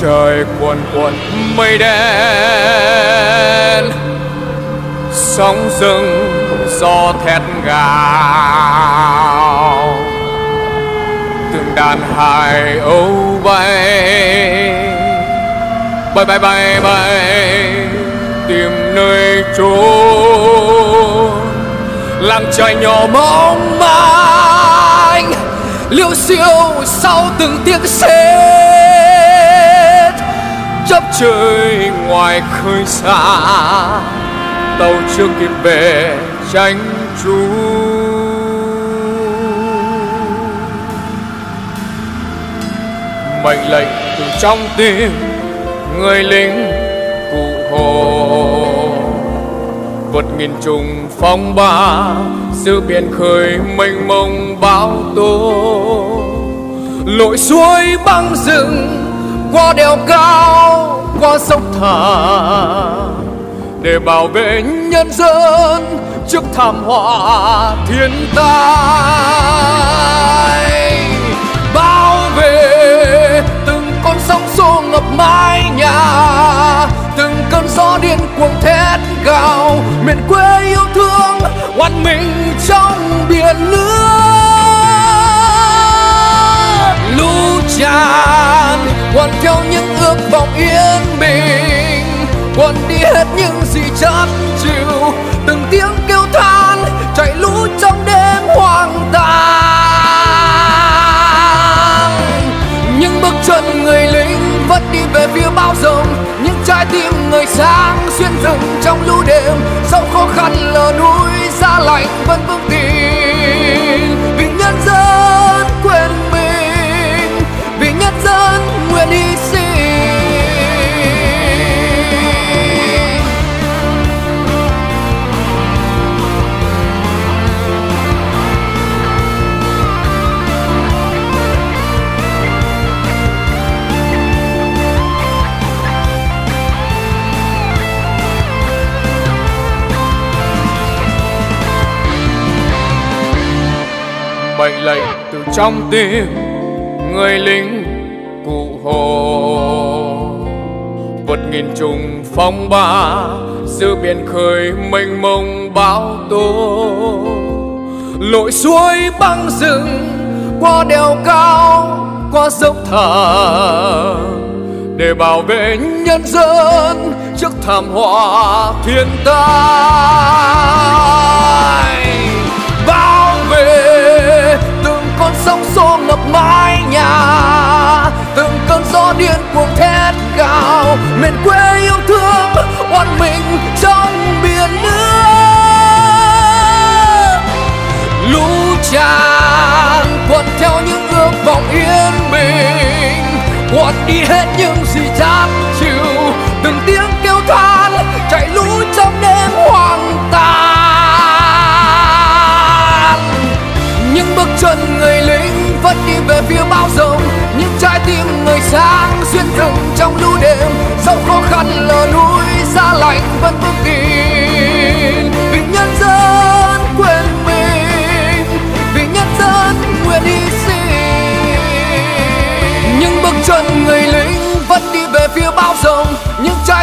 trời cuồn cuộn mây đen. Sóng dâng gió thét gào. Từng đàn hải âu bay. Bay bay bay bay, tìm nơi trốn làng trời nhỏ mong manh liêu xiêu sau từng tiếng sét chấp trời ngoài khơi xa. Tàu chưa kịp về tranh trú. Mệnh lệnh từ trong tim người lính cụ hồ. Vượt nghìn trùng phong ba, sự biển khơi mênh mông bão tố. Lội suối băng rừng qua đèo cao, qua sông thả để bảo vệ nhân dân trước thảm họa thiên tai. Bảo vệ từng con sóng xô ngập mái nhà, từng cơn gió điên cuồng thét gào, miền quê yêu thương, oan mình trong biển lửa vọng yên bình quên đi hết những gì chán chịu, từng tiếng kêu than chạy lũ trong đêm hoang tàn. Những bước chân người lính vẫn đi về phía bao rộng những trái tim người sáng xuyên rừng trong lũ đêm. Sau khó khăn lờ núi xa lạnh vẫn vững tin. Mệnh lệnh từ trong tim người lính cụ hồ. Vượt nghìn trùng phong ba giữa biển khơi mênh mông bão tố. Lội suối băng rừng, qua đèo cao, qua dốc thẳng để bảo vệ nhân dân trước thảm họa thiên tai. Đi hết những gì chán chịu. Từng tiếng kêu than, chạy lũ trong đêm hoang tàn. Những bước chân người lính vẫn đi về phía bao rộng những trái tim người sáng xuyên rừng trong lũ đêm. Sau khó khăn lờ núi xa lạnh vẫn bước đi.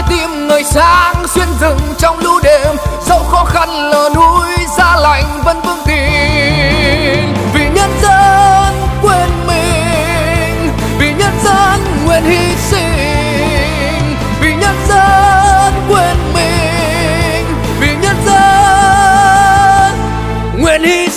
tim người sáng xuyên rừng trong lũ đêm. Dẫu khó khăn lờ núi ra lạnh vẫn vững tin. Vì nhân dân quên mình, vì nhân dân nguyện hy sinh. Vì nhân dân quên mình, vì nhân dân nguyện hy sinh